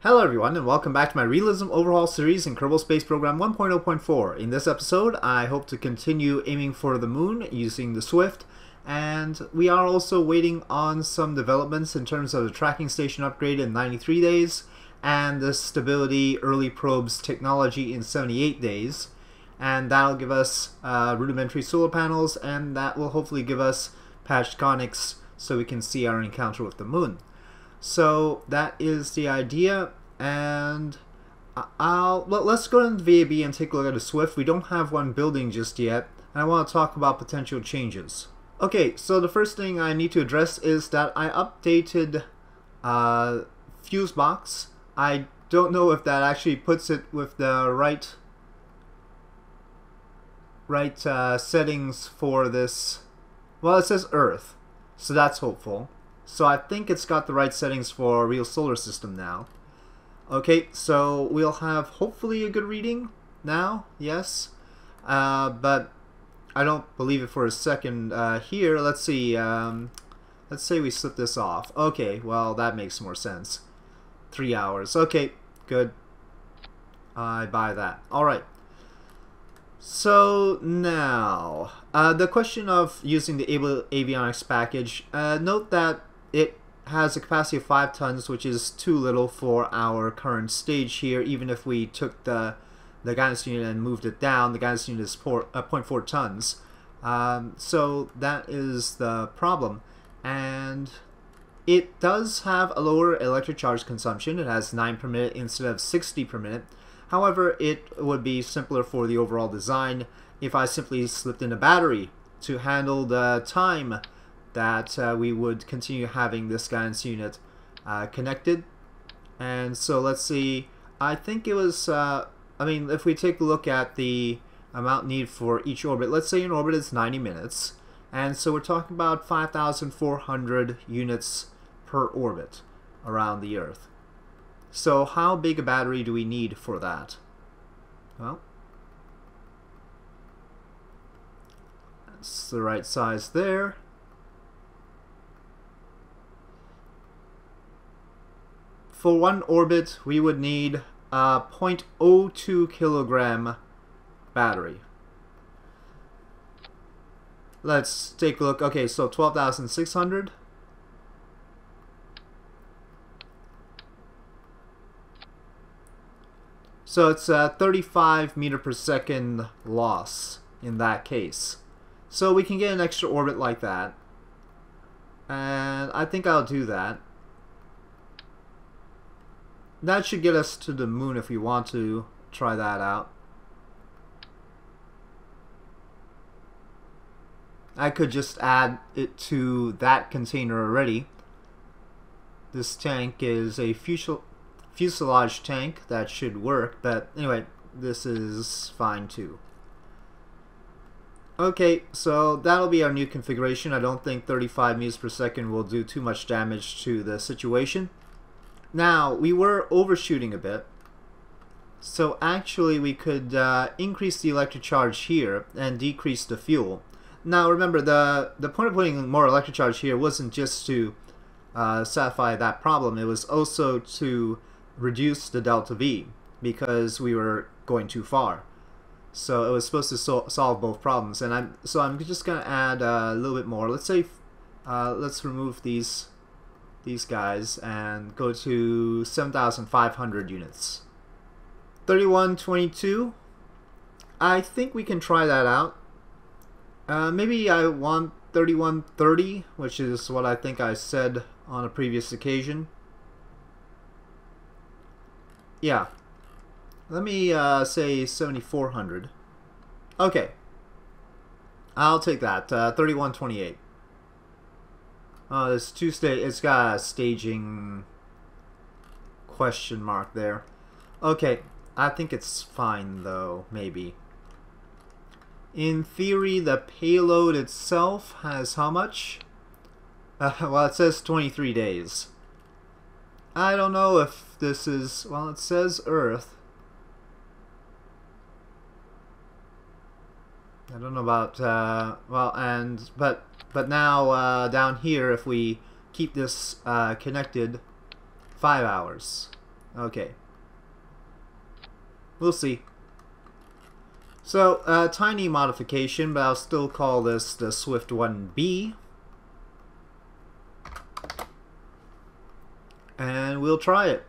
Hello everyone and welcome back to my Realism Overhaul series in Kerbal Space Program 1.0.4. In this episode I hope to continue aiming for the moon using the Swift and we are also waiting on some developments in terms of the tracking station upgrade in 93 days and the stability early probes technology in 78 days and that'll give us uh, rudimentary solar panels and that will hopefully give us patched conics so we can see our encounter with the moon. So that is the idea, and I'll let, us go into the VAB and take a look at the Swift. We don't have one building just yet, and I want to talk about potential changes. Okay, so the first thing I need to address is that I updated uh, Fusebox. I don't know if that actually puts it with the right right uh, settings for this. Well, it says Earth, so that's hopeful. So I think it's got the right settings for a real solar system now. Okay, so we'll have hopefully a good reading now, yes. Uh, but I don't believe it for a second uh, here. Let's see. Um, let's say we slip this off. Okay, well, that makes more sense. Three hours. Okay, good. I buy that. Alright. So now, uh, the question of using the Able avionics package, uh, note that it has a capacity of 5 tons, which is too little for our current stage here. Even if we took the the guidance unit and moved it down, the guidance unit is four, uh, 0.4 tons. Um, so that is the problem. And it does have a lower electric charge consumption. It has 9 per minute instead of 60 per minute. However, it would be simpler for the overall design if I simply slipped in a battery to handle the time that uh, we would continue having this guidance unit uh, connected. And so let's see, I think it was, uh, I mean, if we take a look at the amount needed for each orbit, let's say an orbit is 90 minutes, and so we're talking about 5,400 units per orbit around the Earth. So how big a battery do we need for that? Well, that's the right size there. For one orbit, we would need a 0.02 kilogram battery. Let's take a look. Okay, so 12,600. So it's a 35 meter per second loss in that case. So we can get an extra orbit like that. And I think I'll do that that should get us to the moon if we want to try that out. I could just add it to that container already. This tank is a fuselage tank that should work, but anyway, this is fine too. Okay, so that'll be our new configuration. I don't think 35 meters per second will do too much damage to the situation. Now, we were overshooting a bit. So actually we could uh, increase the electric charge here and decrease the fuel. Now remember, the, the point of putting more electric charge here wasn't just to uh, satisfy that problem, it was also to reduce the delta V because we were going too far. So it was supposed to so solve both problems, and I'm so I'm just gonna add uh, a little bit more. Let's say, uh, let's remove these these guys and go to 7,500 units. 3122. I think we can try that out. Uh, maybe I want 3130, which is what I think I said on a previous occasion. Yeah. Let me uh, say 7400. Okay. I'll take that. Uh, 3128. Oh, there's two. It's got a staging question mark there. Okay, I think it's fine though. Maybe. In theory, the payload itself has how much? Uh, well, it says 23 days. I don't know if this is... Well, it says Earth. I don't know about uh, well and but but now uh, down here if we keep this uh, connected five hours Okay. We'll see. So, uh, tiny modification, but I'll still call this the Swift 1B. And we'll try it.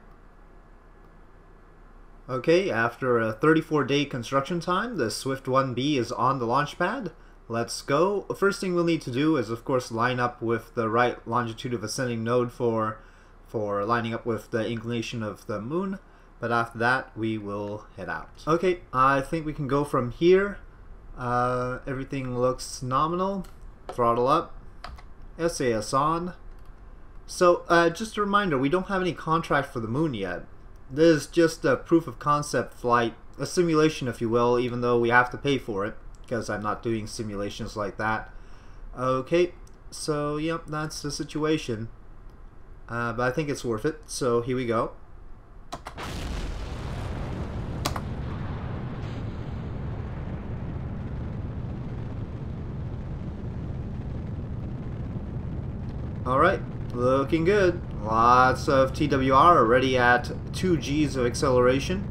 Okay, after a 34 day construction time, the Swift 1B is on the launch pad. Let's go. First thing we'll need to do is of course line up with the right longitude of ascending node for, for lining up with the inclination of the moon. But after that, we will head out. Okay, I think we can go from here. Uh, everything looks nominal. Throttle up. SAS on. So, uh, just a reminder, we don't have any contract for the moon yet. This is just a proof of concept flight, a simulation if you will, even though we have to pay for it, because I'm not doing simulations like that. Okay, so yep, that's the situation. Uh, but I think it's worth it, so here we go. Alright, looking good. Lots of TWR already at 2 Gs of acceleration.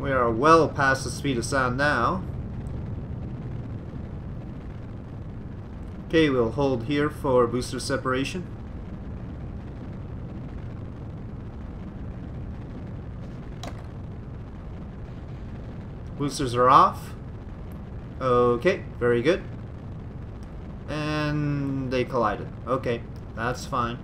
We are well past the speed of sound now. Okay, we'll hold here for booster separation. Boosters are off. Okay, very good. And they collided. Okay, that's fine.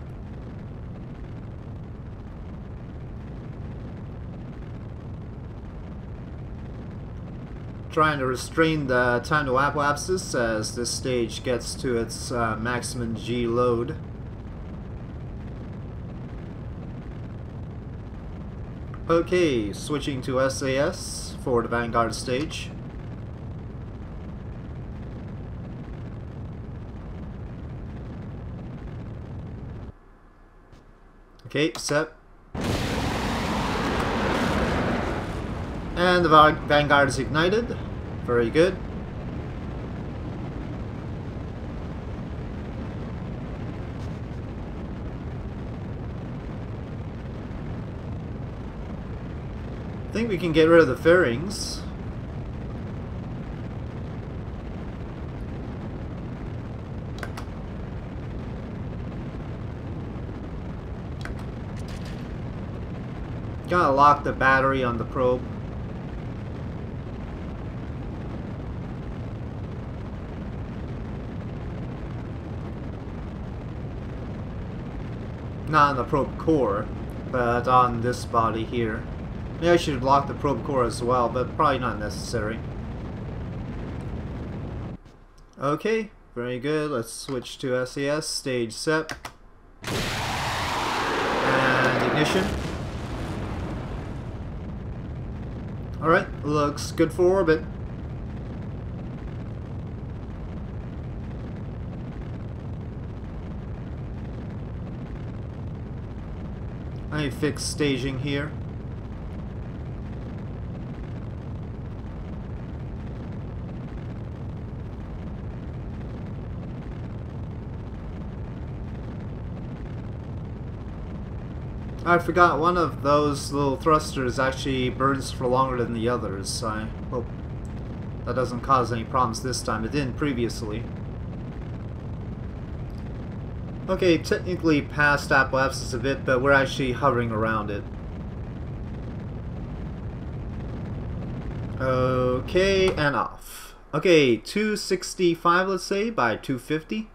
Trying to restrain the time to apoapsis as this stage gets to its uh, maximum G load. Okay, switching to SAS for the Vanguard stage. Okay, set. And the Vanguard is ignited. Very good. I think we can get rid of the fairings. Gotta lock the battery on the probe. Not on the probe core, but on this body here. Maybe I should lock the probe core as well, but probably not necessary. Okay, very good. Let's switch to SES, stage set. And ignition. Alright, looks good for orbit. I fix staging here. I forgot one of those little thrusters actually burns for longer than the others. I hope that doesn't cause any problems this time. It didn't previously. Okay, technically past apoapsis a bit, but we're actually hovering around it. Okay, and off. Okay, 265 let's say by 250.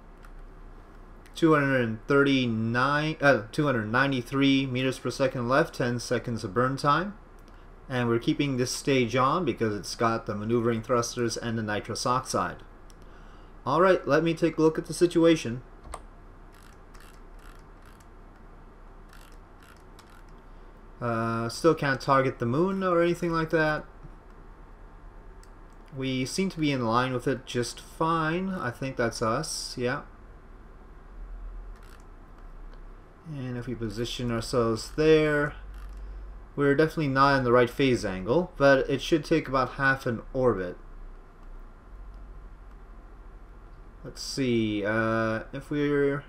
239, uh, 293 meters per second left, 10 seconds of burn time. And we're keeping this stage on because it's got the maneuvering thrusters and the nitrous oxide. Alright, let me take a look at the situation. Uh, still can't target the moon or anything like that. We seem to be in line with it just fine. I think that's us, yeah. And if we position ourselves there, we're definitely not in the right phase angle, but it should take about half an orbit. Let's see, uh, if we're if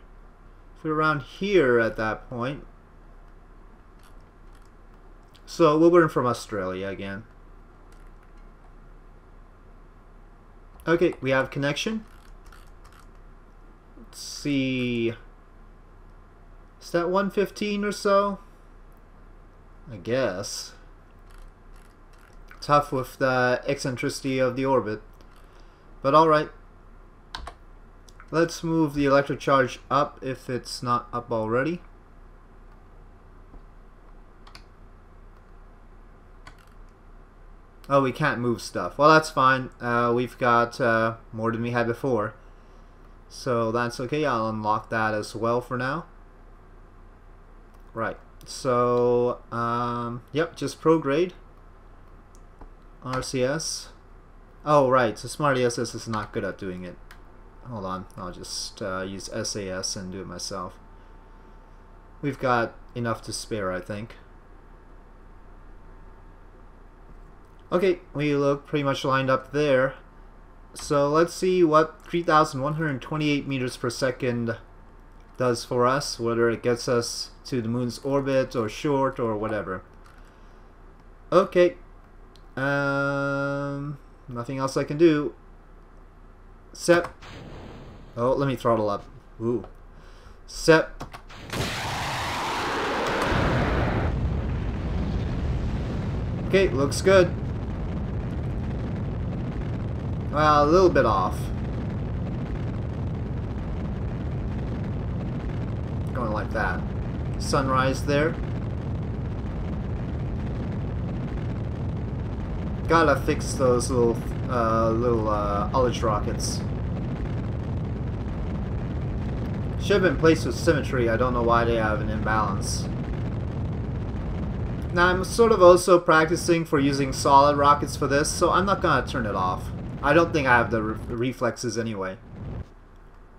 If we're around here at that point. So we'll learn from Australia again. Okay, we have connection. Let's see. Is that 115 or so? I guess. Tough with the eccentricity of the orbit. But alright. Let's move the electric charge up if it's not up already. Oh, we can't move stuff. Well, that's fine. Uh, we've got uh, more than we had before. So that's okay. I'll unlock that as well for now. Right. So, um, yep, just prograde. RCS. Oh, right. So Smart ASS is not good at doing it. Hold on. I'll just uh, use SAS and do it myself. We've got enough to spare, I think. Okay, we look pretty much lined up there. So let's see what 3,128 meters per second does for us, whether it gets us to the moon's orbit or short or whatever. Okay. Um, nothing else I can do. Set. Oh, let me throttle up. Ooh. Set. Okay, looks good. Well, a little bit off. Going like that. Sunrise there. Gotta fix those little, uh, little, uh, ullage rockets. Should have been placed with symmetry. I don't know why they have an imbalance. Now, I'm sort of also practicing for using solid rockets for this, so I'm not gonna turn it off. I don't think I have the re reflexes anyway.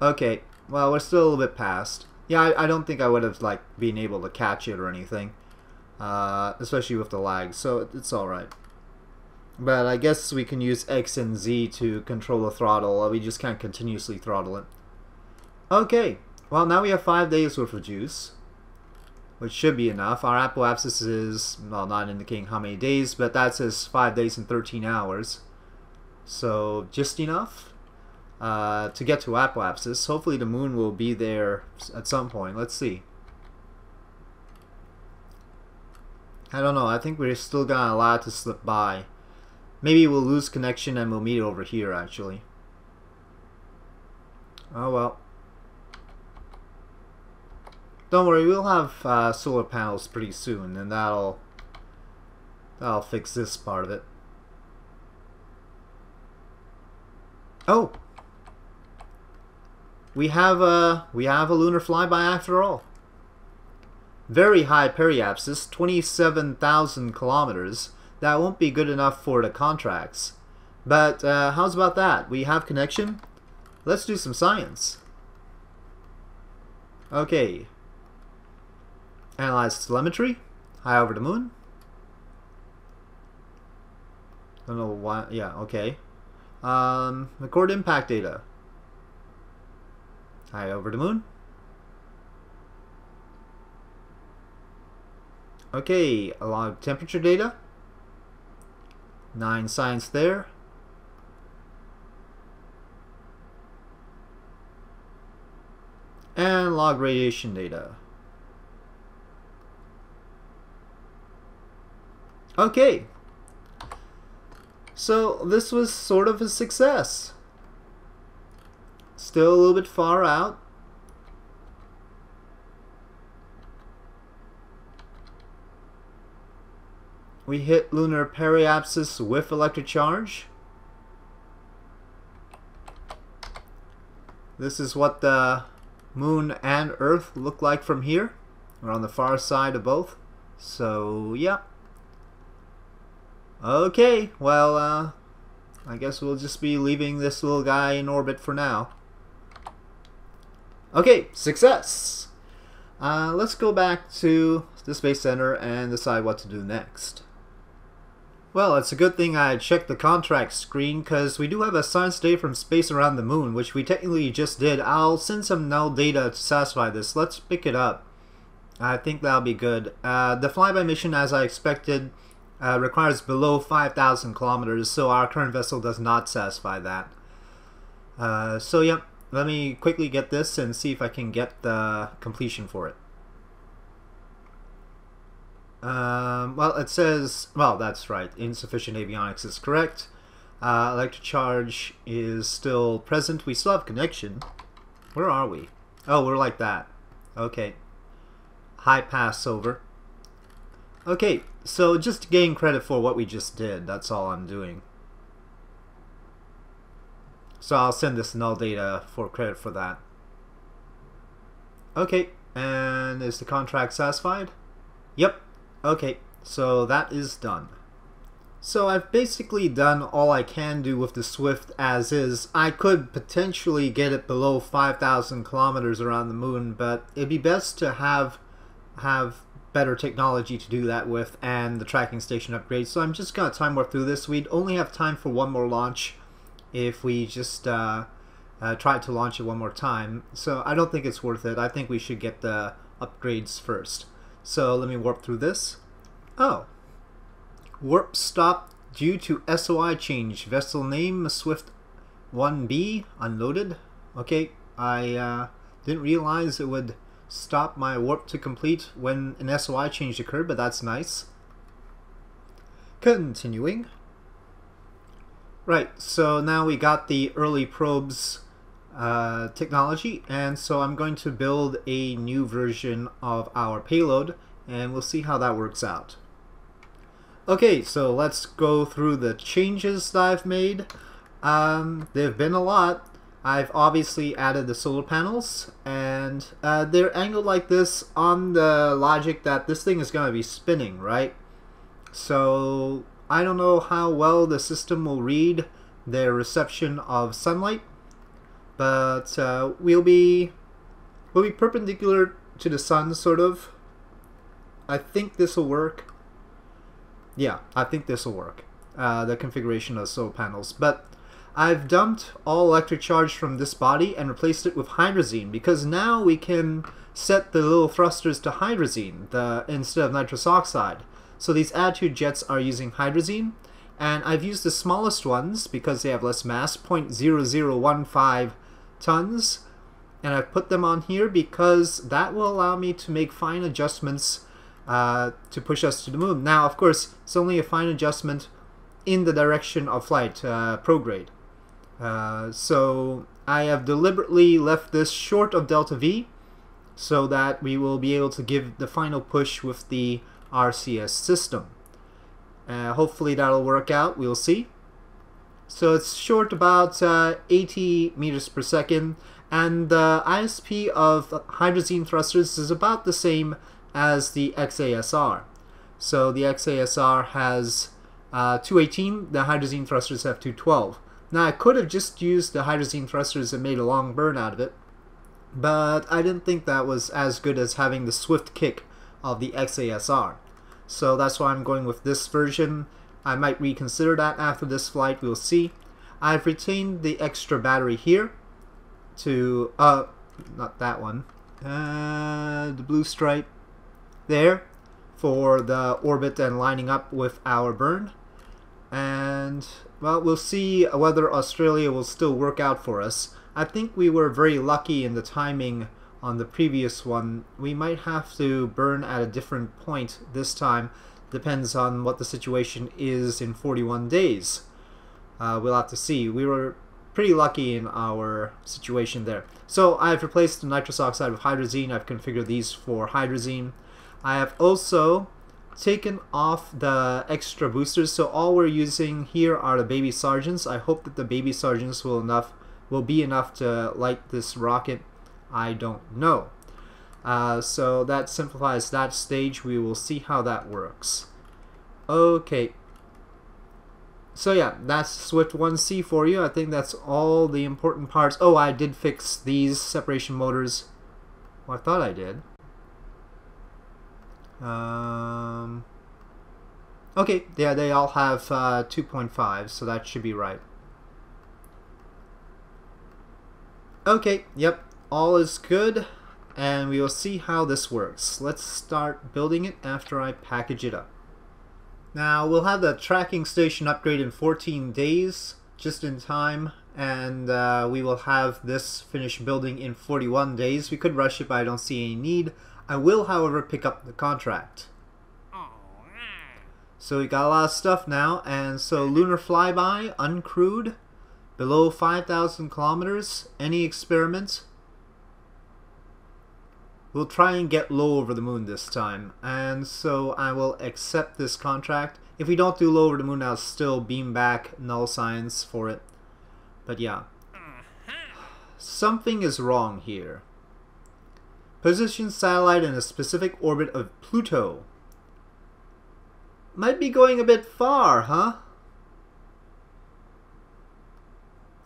Okay, well, we're still a little bit past. Yeah, I, I don't think I would have, like, been able to catch it or anything. Uh, especially with the lag, so it's alright. But I guess we can use X and Z to control the throttle. We just can't continuously throttle it. Okay, well, now we have five days worth of juice. Which should be enough. Our apoapsis is, well, not indicating how many days, but that says 5 days and 13 hours. So just enough uh, to get to apoapsis. Hopefully the moon will be there at some point. Let's see. I don't know. I think we're still gonna allow it to slip by. Maybe we'll lose connection and we'll meet over here actually. Oh well. Don't worry, we'll have uh, solar panels pretty soon and that'll that'll fix this part of it. Oh, we have a we have a lunar flyby after all. Very high periapsis, 27,000 kilometers. That won't be good enough for the contracts. But uh, how's about that? We have connection? Let's do some science. Okay. Analyze telemetry. High over the moon. Don't know why. Yeah, okay. Um, record impact data. Hi, over the moon. Okay, a lot of temperature data. Nine science there. And log radiation data. Okay, so this was sort of a success. Still a little bit far out. We hit lunar periapsis with electric charge. This is what the moon and earth look like from here. We're on the far side of both. So, yeah. Okay, well, uh, I guess we'll just be leaving this little guy in orbit for now. Okay, success! Uh, let's go back to the Space Center and decide what to do next. Well, it's a good thing I checked the contract screen, because we do have a science day from space around the moon, which we technically just did. I'll send some null data to satisfy this. Let's pick it up. I think that'll be good. Uh, the flyby mission, as I expected, uh, requires below 5,000 kilometers, so our current vessel does not satisfy that. Uh, so, yep, yeah, let me quickly get this and see if I can get the completion for it. Um, well, it says, well, that's right, insufficient avionics is correct. Uh, electric charge is still present. We still have connection. Where are we? Oh, we're like that. Okay. High pass over. Okay, so just to gain credit for what we just did, that's all I'm doing. So I'll send this null data for credit for that. Okay, and is the contract satisfied? Yep, Okay, so that is done. So I've basically done all I can do with the Swift as is. I could potentially get it below 5,000 kilometers around the moon, but it'd be best to have have better technology to do that with and the tracking station upgrade. So I'm just going to time warp through this. We'd only have time for one more launch if we just uh, uh, tried to launch it one more time. So I don't think it's worth it. I think we should get the upgrades first. So let me warp through this. Oh. Warp stop due to SOI change. Vessel name Swift 1B unloaded. Okay, I uh, didn't realize it would stop my warp to complete when an SOI change occurred, but that's nice. Continuing. Right, so now we got the early probes uh, technology and so I'm going to build a new version of our payload and we'll see how that works out. Okay, so let's go through the changes that I've made. Um, there have been a lot. I've obviously added the solar panels and uh, they're angled like this on the logic that this thing is going to be spinning, right? So I don't know how well the system will read their reception of sunlight but uh, we'll be we'll be perpendicular to the sun sort of I think this will work yeah I think this will work uh, the configuration of solar panels but I've dumped all electric charge from this body and replaced it with hydrazine because now we can set the little thrusters to hydrazine the, instead of nitrous oxide so these attitude jets are using hydrazine and I've used the smallest ones because they have less mass 0.0015 tons and I've put them on here because that will allow me to make fine adjustments uh, to push us to the moon. Now, of course, it's only a fine adjustment in the direction of flight, uh, prograde. Uh, so I have deliberately left this short of delta V so that we will be able to give the final push with the RCS system. Uh, hopefully that'll work out, we'll see. So it's short about uh, 80 meters per second, and the ISP of hydrazine thrusters is about the same as the XASR. So the XASR has uh, 218, the hydrazine thrusters have 212. Now I could have just used the hydrazine thrusters and made a long burn out of it, but I didn't think that was as good as having the swift kick of the XASR. So that's why I'm going with this version. I might reconsider that after this flight, we'll see. I've retained the extra battery here to, uh, not that one, uh, the blue stripe there for the orbit and lining up with our burn. And, well, we'll see whether Australia will still work out for us. I think we were very lucky in the timing on the previous one. We might have to burn at a different point this time Depends on what the situation is in 41 days. Uh, we'll have to see. We were pretty lucky in our situation there. So I've replaced the nitrous oxide with hydrazine. I've configured these for hydrazine. I have also taken off the extra boosters. So all we're using here are the baby sergeants. I hope that the baby sergeants will enough will be enough to light this rocket. I don't know. Uh, so that simplifies that stage. We will see how that works. Okay. So yeah, that's Swift 1C for you. I think that's all the important parts. Oh, I did fix these separation motors. Well, I thought I did. Um, Okay, yeah, they all have uh, 2.5, so that should be right. Okay, yep, all is good, and we will see how this works. Let's start building it after I package it up. Now, we'll have the tracking station upgrade in 14 days, just in time, and uh, we will have this finished building in 41 days. We could rush it, but I don't see any need. I will, however, pick up the contract. So we got a lot of stuff now, and so lunar flyby, uncrewed, below 5,000 kilometers, any experiment. We'll try and get low over the moon this time, and so I will accept this contract. If we don't do low over the moon, I'll still beam back null signs for it. But yeah. Something is wrong here. Position satellite in a specific orbit of Pluto. Might be going a bit far, huh?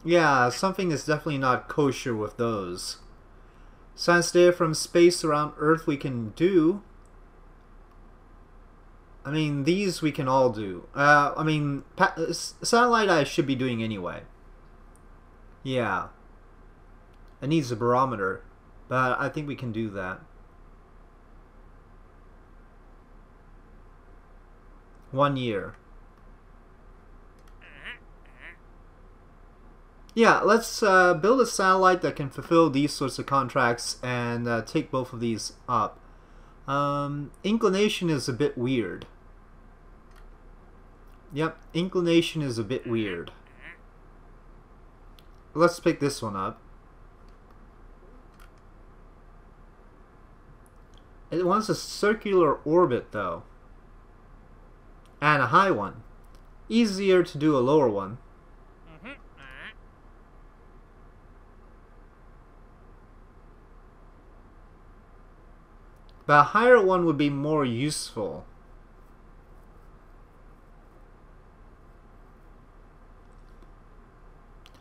Yeah, something is definitely not kosher with those. Science data from space around Earth we can do. I mean, these we can all do. Uh, I mean, satellite I should be doing anyway. Yeah. It needs a barometer, but I think we can do that. One year. Yeah, let's uh, build a satellite that can fulfill these sorts of contracts and uh, take both of these up. Um, inclination is a bit weird. Yep, inclination is a bit weird. Let's pick this one up. It wants a circular orbit though and a high one. Easier to do a lower one. Mm-hmm, but a higher one would be more useful.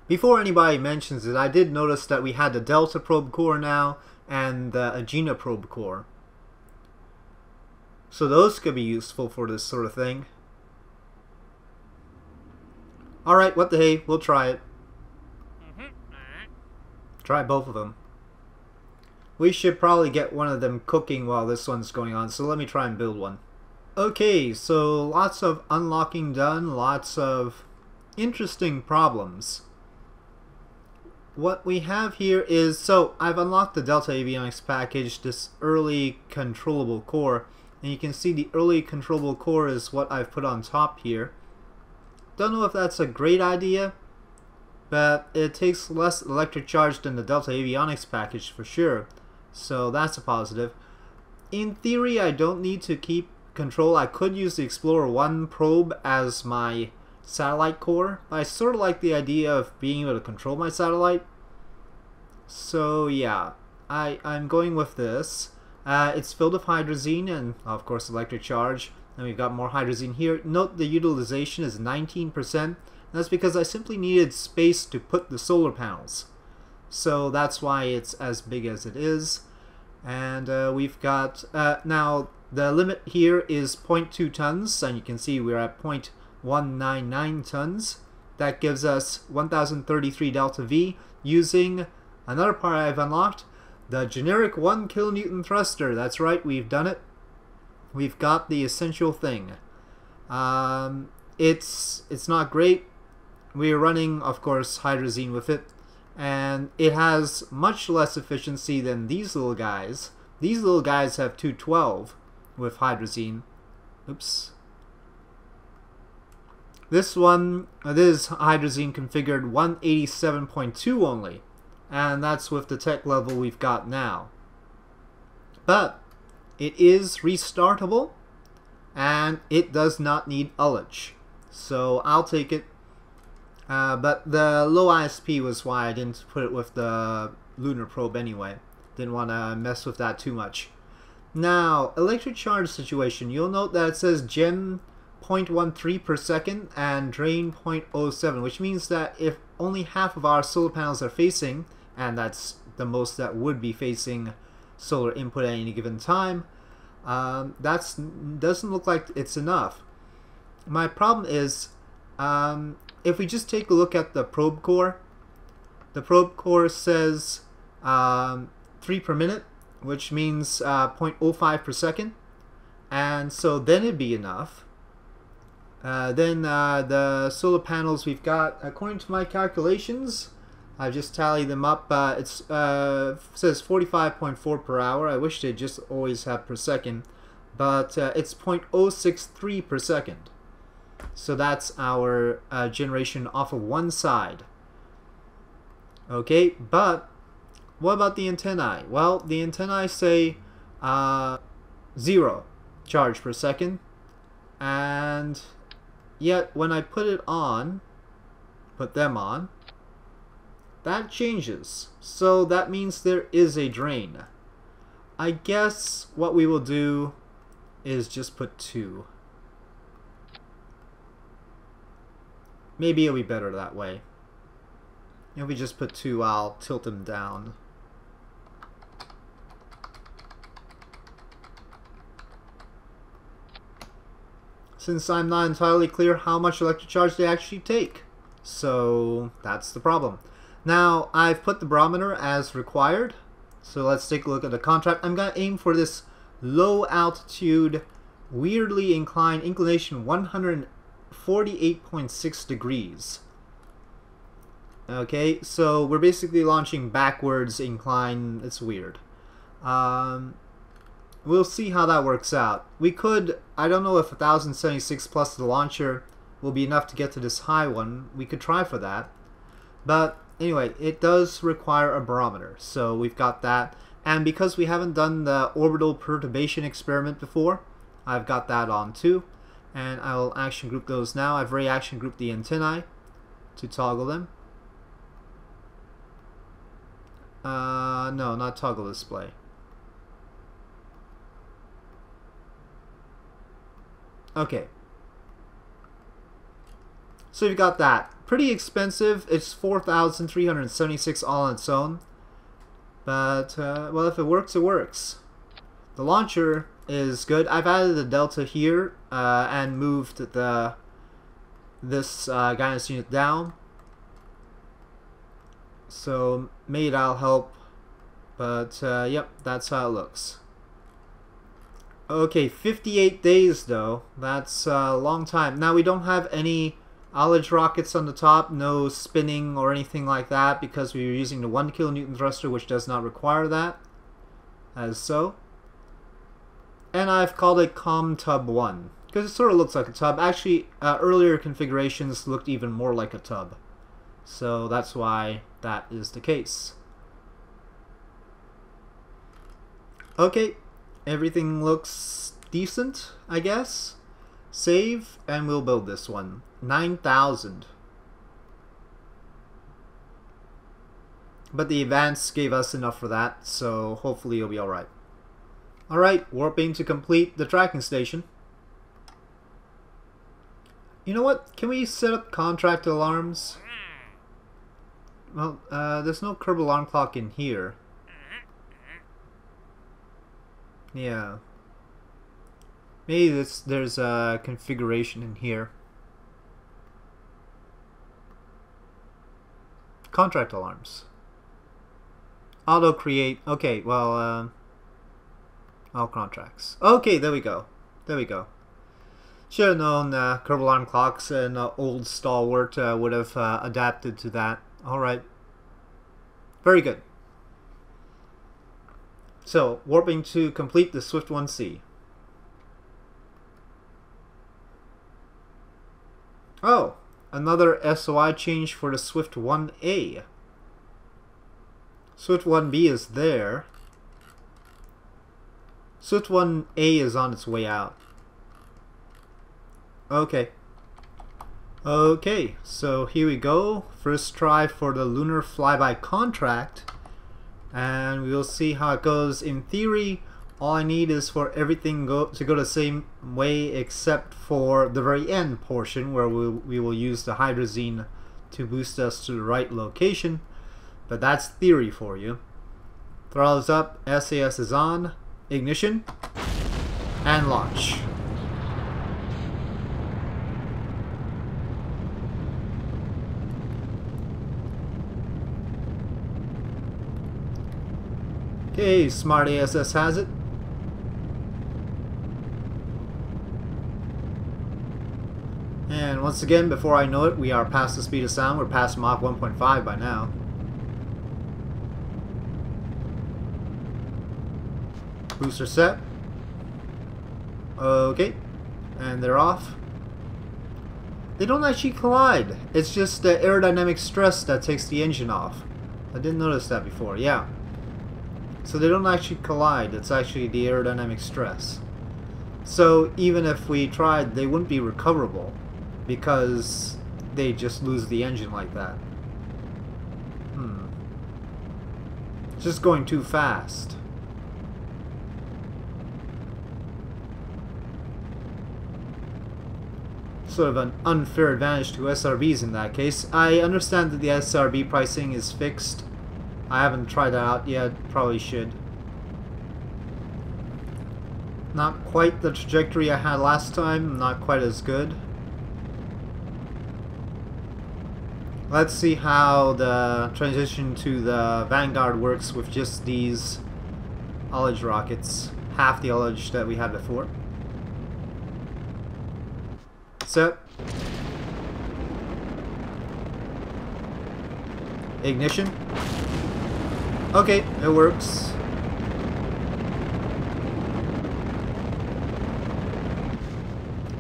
Before anybody mentions it, I did notice that we had the Delta probe core now and the Agena probe core. So those could be useful for this sort of thing. Alright, what the hey, we'll try it. Try both of them. We should probably get one of them cooking while this one's going on, so let me try and build one. Okay, so lots of unlocking done, lots of interesting problems. What we have here is, so I've unlocked the Delta Avionics package, this early controllable core, and you can see the early controllable core is what I've put on top here. Don't know if that's a great idea, but it takes less electric charge than the Delta Avionics package for sure, so that's a positive. In theory, I don't need to keep control. I could use the Explorer 1 probe as my satellite core. I sort of like the idea of being able to control my satellite. So yeah, I, I'm going with this. Uh, it's filled with hydrazine and of course electric charge. And we've got more hydrazine here. Note the utilization is 19%. That's because I simply needed space to put the solar panels. So that's why it's as big as it is. And uh, we've got, uh, now the limit here is 0.2 tons. And you can see we're at 0.199 tons. That gives us 1033 delta V using another part I've unlocked, the generic 1 kilonewton thruster. That's right, we've done it. We've got the essential thing. Um, it's it's not great. We're running, of course, hydrazine with it, and it has much less efficiency than these little guys. These little guys have 212 with hydrazine. Oops. This one, this hydrazine configured 187.2 only and that's with the tech level we've got now. But it is restartable, and it does not need ullage. So I'll take it. Uh, but the low ISP was why I didn't put it with the lunar probe anyway. Didn't want to mess with that too much. Now, electric charge situation. You'll note that it says gem 0.13 per second and drain 0.07, which means that if only half of our solar panels are facing, and that's the most that would be facing solar input at any given time, um, that doesn't look like it's enough. my problem is um, if we just take a look at the probe core, the probe core says um, 3 per minute, which means uh, 0.05 per second. And so then it'd be enough. Uh, then uh, the solar panels we've got, according to my calculations, I just tallied them up. Uh, it uh, says 45.4 per hour. I wish they just always have per second, but uh, it's 0.063 per second. So that's our uh, generation off of one side. Okay, but what about the antennae? Well, the antennae say uh, zero charge per second, and yet when I put it on, put them on, that changes. So that means there is a drain. I guess what we will do is just put two. Maybe it'll be better that way. If we just put two, I'll tilt them down. Since I'm not entirely clear how much electric charge they actually take. So that's the problem. Now I've put the barometer as required. So let's take a look at the contract. I'm going to aim for this low altitude, weirdly inclined inclination 148.6 degrees. Okay, so we're basically launching backwards incline. It's weird. Um, we'll see how that works out. We could, I don't know if 1076 plus the launcher will be enough to get to this high one. We could try for that. But anyway, it does require a barometer. So we've got that. And because we haven't done the orbital perturbation experiment before, I've got that on too and I will action group those now. I've already action grouped the antennae to toggle them. Uh, no, not toggle display. Okay. So you've got that. Pretty expensive. It's 4,376 all on its own. But, uh, well, if it works, it works. The launcher is good. I've added the delta here uh, and moved the this uh, guidance unit down. So maybe that'll help. But uh, yep, that's how it looks. Okay, 58 days though. That's a long time. Now we don't have any ullage rockets on the top, no spinning or anything like that because we were using the 1 kilonewton thruster which does not require that. As so and I've called it Com Tub 1 because it sort of looks like a tub. Actually, uh, earlier configurations looked even more like a tub. So that's why that is the case. Okay, everything looks decent, I guess. Save, and we'll build this one. 9,000. But the advance gave us enough for that, so hopefully it'll be alright. Alright, warping to complete the tracking station. You know what? Can we set up contract alarms? Well, uh, there's no Kerbal Alarm Clock in here. Yeah. Maybe this, there's a configuration in here. Contract alarms. Auto create. Okay, well, uh, all contracts. Okay, there we go. There we go. Should have known uh, Kerbal Alarm Clocks and uh, old stalwart uh, would have uh, adapted to that. Alright. Very good. So, warping to complete the Swift 1C. Oh, another SOI change for the Swift 1A. Swift 1B is there. Swift 1A is on its way out. Okay. Okay, so here we go. First try for the lunar flyby contract. And we'll see how it goes. In theory, all I need is for everything go, to go the same way except for the very end portion where we, we will use the hydrazine to boost us to the right location, but that's theory for you. Throttles up, SAS is on, ignition, and launch. Okay, smart ASS has it. And once again, before I know it, we are past the speed of sound. We're past Mach 1.5 by now. Booster set. Okay. And they're off. They don't actually collide. It's just the aerodynamic stress that takes the engine off. I didn't notice that before. Yeah. So they don't actually collide. It's actually the aerodynamic stress. So even if we tried, they wouldn't be recoverable because they just lose the engine like that. Hmm. It's just going too fast. Sort of an unfair advantage to SRBs in that case. I understand that the SRB pricing is fixed. I haven't tried that out yet, probably should. Not quite the trajectory I had last time, not quite as good. Let's see how the transition to the Vanguard works with just these ullage rockets. Half the ullage that we had before. Set. Ignition. Okay, it works.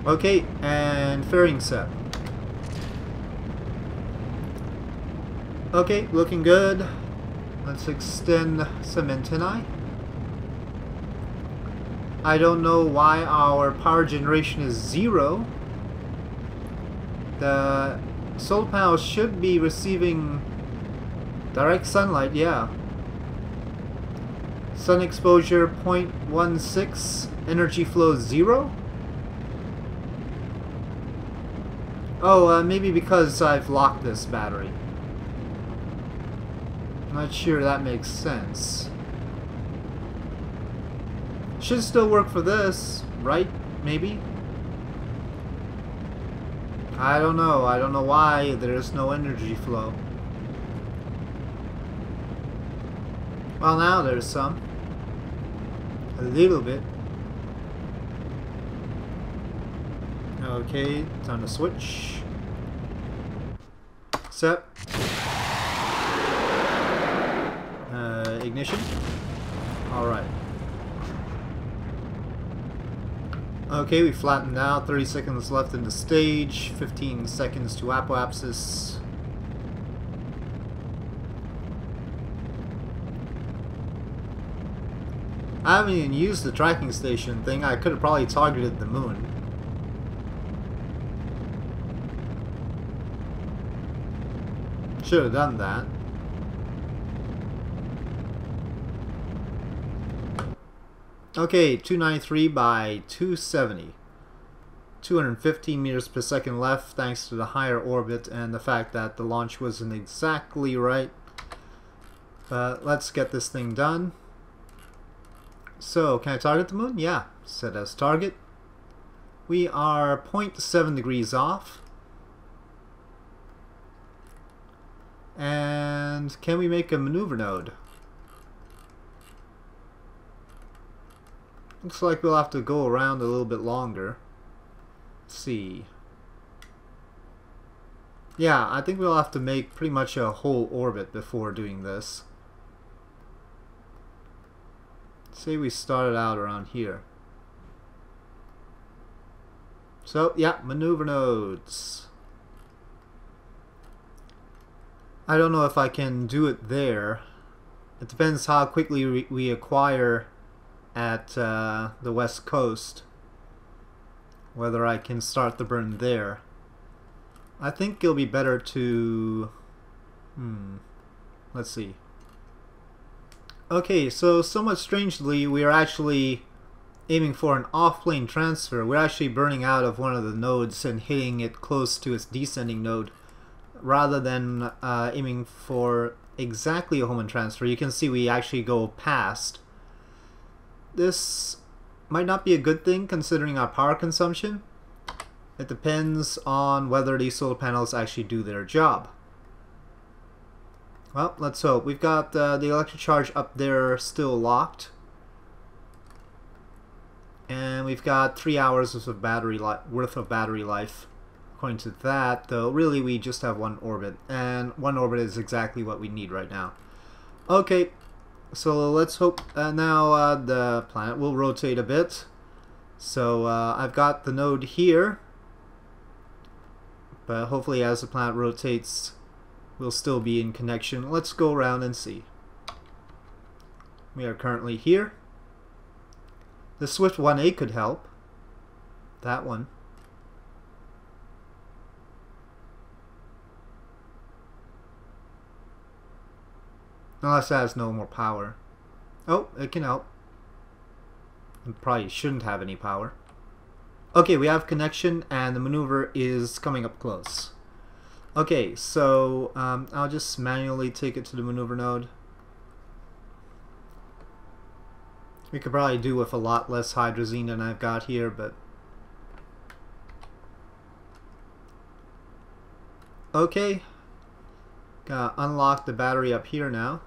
Okay, and fairing set. Okay, looking good. Let's extend some antennae. I don't know why our power generation is zero. The solar panel should be receiving direct sunlight, yeah. Sun exposure 0.16, energy flow 0. Oh, uh, maybe because I've locked this battery. Not sure that makes sense. Should still work for this, right? Maybe? I don't know. I don't know why there's no energy flow. Well, now there's some. A little bit. Okay, time to switch. Set. Ignition. Alright. Okay, we flattened out. 30 seconds left in the stage. 15 seconds to apoapsis. I haven't even used the tracking station thing. I could have probably targeted the moon. Should have done that. Okay, 293 by 270. 215 meters per second left thanks to the higher orbit and the fact that the launch wasn't exactly right. But let's get this thing done. So, can I target the moon? Yeah, set as target. We are 0.7 degrees off. And can we make a maneuver node? Looks like we'll have to go around a little bit longer. Let's see. Yeah, I think we'll have to make pretty much a whole orbit before doing this. Say we started out around here. So, yeah, maneuver nodes. I don't know if I can do it there. It depends how quickly we acquire at uh, the west coast. Whether I can start the burn there. I think it'll be better to hmm let's see. Okay so somewhat strangely we are actually aiming for an off-plane transfer. We're actually burning out of one of the nodes and hitting it close to its descending node rather than uh, aiming for exactly a Hohmann transfer. You can see we actually go past this might not be a good thing considering our power consumption. It depends on whether these solar panels actually do their job. Well, let's hope. We've got uh, the electric charge up there still locked. And we've got three hours of battery worth of battery life. According to that, though, really we just have one orbit. And one orbit is exactly what we need right now. Okay, so let's hope uh, now uh, the planet will rotate a bit. So uh, I've got the node here. But hopefully as the planet rotates, we'll still be in connection. Let's go around and see. We are currently here. The Swift 1A could help. That one. Unless it has no more power. Oh, it can help. It probably shouldn't have any power. Okay, we have connection and the maneuver is coming up close. Okay, so um, I'll just manually take it to the maneuver node. We could probably do with a lot less hydrazine than I've got here, but... Okay. Unlock the battery up here now.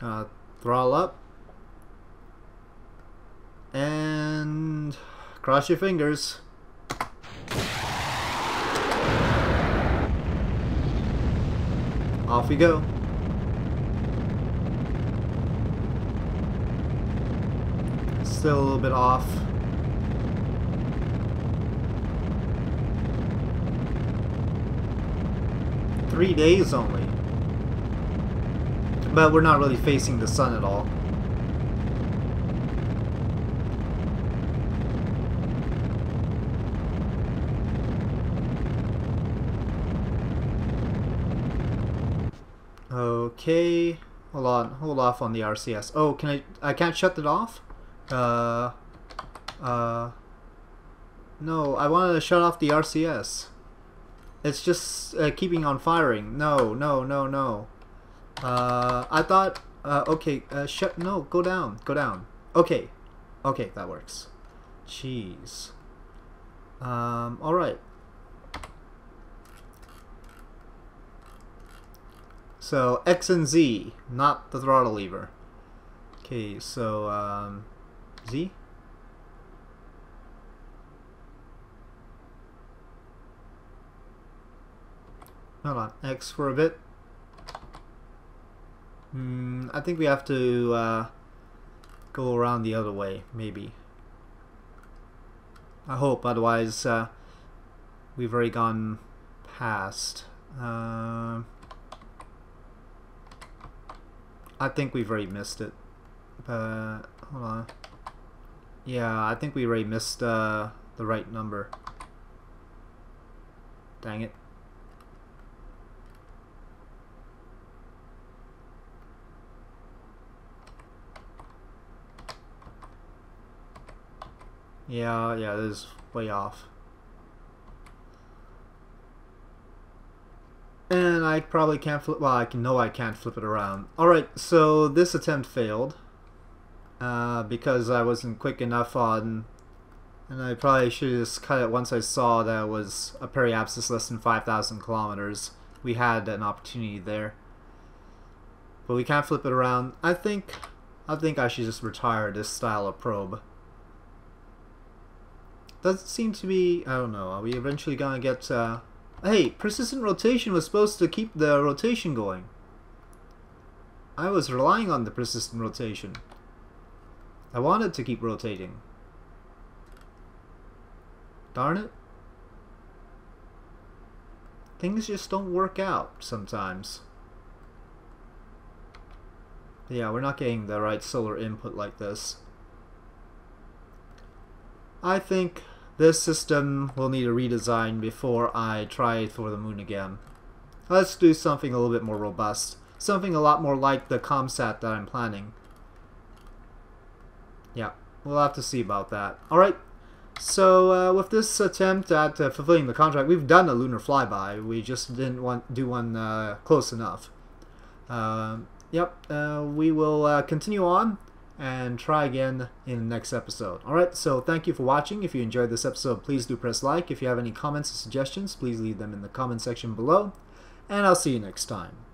Uh, throttle up. And cross your fingers. Off we go. Still a little bit off. Three days only. But we're not really facing the sun at all. Okay. Hold on. Hold off on the RCS. Oh, can I... I can't shut it off? Uh... Uh... No, I wanted to shut off the RCS. It's just uh, keeping on firing. No, no, no, no. Uh, I thought... Uh, okay, uh, shut... No, go down. Go down. Okay. Okay, that works. Jeez. Um, alright. So X and Z, not the throttle lever. Okay, so um, Z. Hold on, X for a bit. Hmm, I think we have to uh, go around the other way, maybe. I hope, otherwise uh, we've already gone past. Uh, I think we've already missed it. But, hold on. Yeah, I think we already missed uh, the right number. Dang it. Yeah, yeah, this is way off. And I probably can't flip, well I know I can't flip it around. Alright, so this attempt failed. Uh, because I wasn't quick enough on, and I probably should have just cut it once I saw that it was a periapsis less than 5,000 kilometers. We had an opportunity there. But we can't flip it around. I think, I think I should just retire this style of probe. Doesn't seem to be, I don't know, are we eventually gonna get, uh, Hey, persistent rotation was supposed to keep the rotation going. I was relying on the persistent rotation. I wanted to keep rotating. Darn it. Things just don't work out sometimes. Yeah, we're not getting the right solar input like this. I think this system will need a redesign before I try for the moon again. Let's do something a little bit more robust. Something a lot more like the ComSat that I'm planning. Yeah, we'll have to see about that. Alright, so uh, with this attempt at uh, fulfilling the contract, we've done a lunar flyby. We just didn't want do one uh, close enough. Uh, yep, uh, we will uh, continue on and try again in the next episode. Alright, so thank you for watching. If you enjoyed this episode, please do press like. If you have any comments or suggestions, please leave them in the comment section below. And I'll see you next time.